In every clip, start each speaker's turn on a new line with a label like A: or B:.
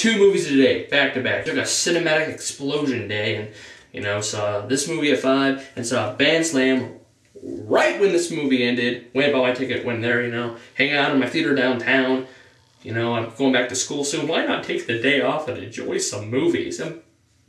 A: two movies today, back to back. Took a cinematic explosion day and, you know, saw this movie at 5 and saw Bandslam right when this movie ended. Went bought my ticket, went there, you know, hang out in my theater downtown. You know, I'm going back to school soon. Why not take the day off and enjoy some movies?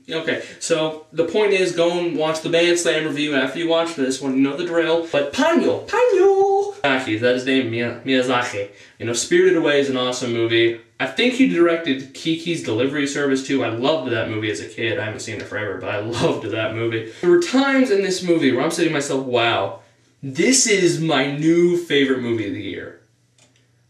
A: Okay, so the point is, go and watch the Bandslam review after you watch this one. You know the drill. But Ponyo, Ponyo! Miyazaki, is that his name? Miyazaki. You know, Spirited Away is an awesome movie. I think he directed Kiki's Delivery Service too. I loved that movie as a kid. I haven't seen it forever, but I loved that movie. There were times in this movie where I'm saying to myself, wow, this is my new favorite movie of the year.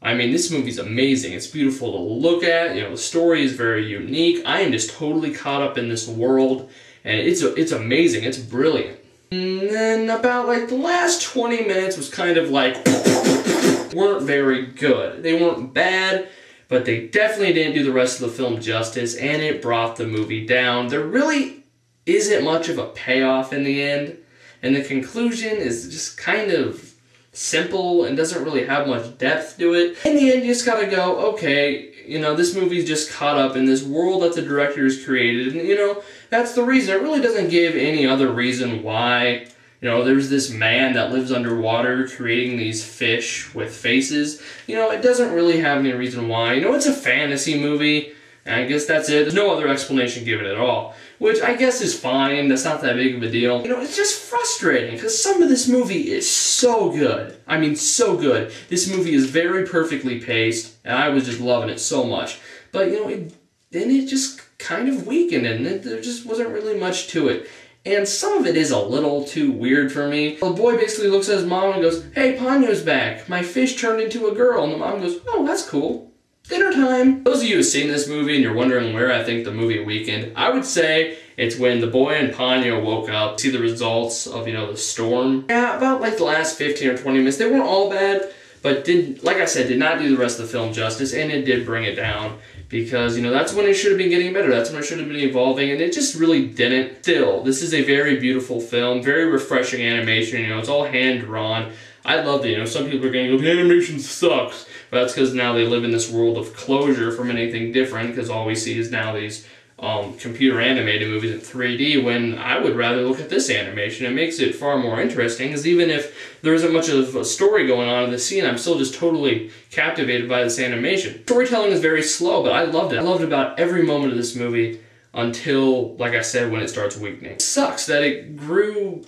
A: I mean, this movie's amazing. It's beautiful to look at. You know, the story is very unique. I am just totally caught up in this world, and it's it's amazing. It's brilliant. And then about like the last 20 minutes was kind of like weren't very good. They weren't bad, but they definitely didn't do the rest of the film justice, and it brought the movie down. There really isn't much of a payoff in the end, and the conclusion is just kind of simple and doesn't really have much depth to it. In the end, you just gotta go, okay, you know, this movie's just caught up in this world that the director has created, and you know, that's the reason. It really doesn't give any other reason why. You know, there's this man that lives underwater creating these fish with faces. You know, it doesn't really have any reason why. You know, it's a fantasy movie. And I guess that's it. There's no other explanation given at all. Which I guess is fine. That's not that big of a deal. You know, it's just frustrating because some of this movie is so good. I mean, so good. This movie is very perfectly paced, and I was just loving it so much. But, you know, it, then it just kind of weakened, and it, there just wasn't really much to it. And some of it is a little too weird for me. The boy basically looks at his mom and goes, Hey, Ponyo's back. My fish turned into a girl. And the mom goes, Oh, that's cool dinner time. Those of you who've seen this movie and you're wondering where I think the movie weakened, I would say it's when the boy and Ponyo woke up, to see the results of, you know, the storm. Yeah, about like the last 15 or 20 minutes. They weren't all bad, but did like I said, did not do the rest of the film justice, and it did bring it down because you know that's when it should have been getting better. That's when it should have been evolving, and it just really didn't. Still, this is a very beautiful film, very refreshing animation. You know, it's all hand drawn. I loved it. You know, some people are going to go, the animation sucks. But that's because now they live in this world of closure from anything different because all we see is now these um, computer animated movies in 3D when I would rather look at this animation. It makes it far more interesting because even if there isn't much of a story going on in the scene, I'm still just totally captivated by this animation. Storytelling is very slow, but I loved it. I loved about every moment of this movie until, like I said, when it starts weakening. It sucks that it grew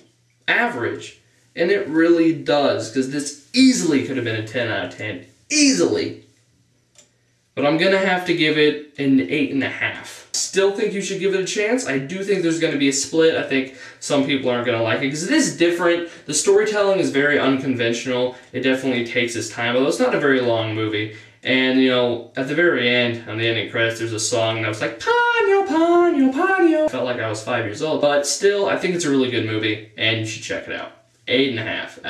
A: average, and it really does because this easily could have been a 10 out of 10 easily. But I'm gonna have to give it an eight and a half. Still think you should give it a chance. I do think there's gonna be a split. I think some people aren't gonna like it because it is different. The storytelling is very unconventional. It definitely takes its time, although it's not a very long movie. And you know, at the very end, on the ending credits, there's a song that was like Ponyo, Ponyo, Ponyo. Felt like I was five years old, but still, I think it's a really good movie, and you should check it out. Eight and a half